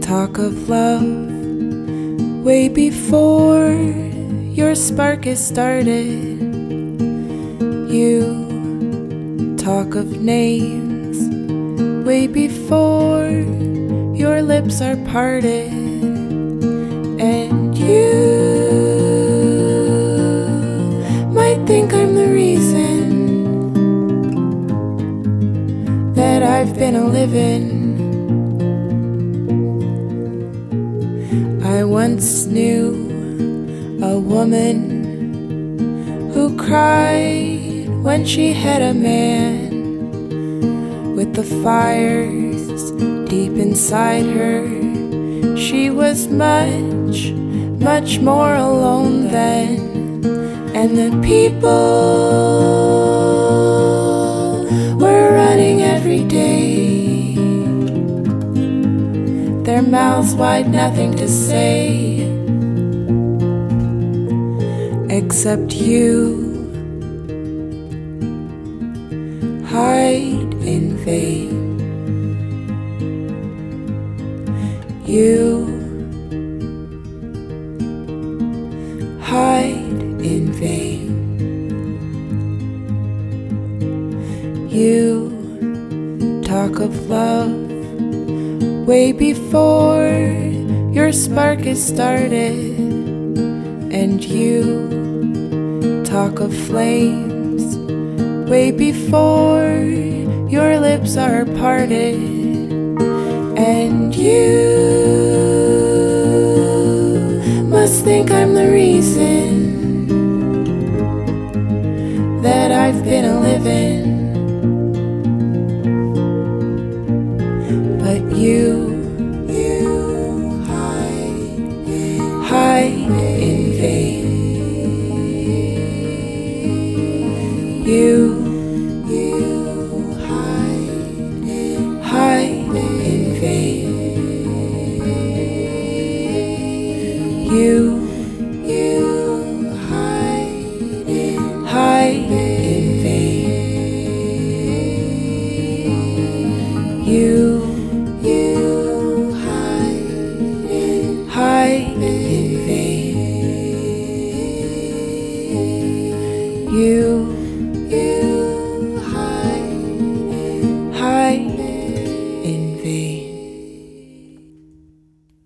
talk of love way before your spark is started. You talk of names way before your lips are parted. And you might think I'm the reason that I've been a living. Once knew a woman who cried when she had a man with the fires deep inside her. She was much, much more alone then, and the people were running every day mouths wide, nothing to say. Except you. Hide in vain. You. Hide in vain. You. Talk of love way before your spark is started, and you talk of flames way before your lips are parted, and you must think I'm the reason that I've been a living. You, you hide, hide in vain. You you, you.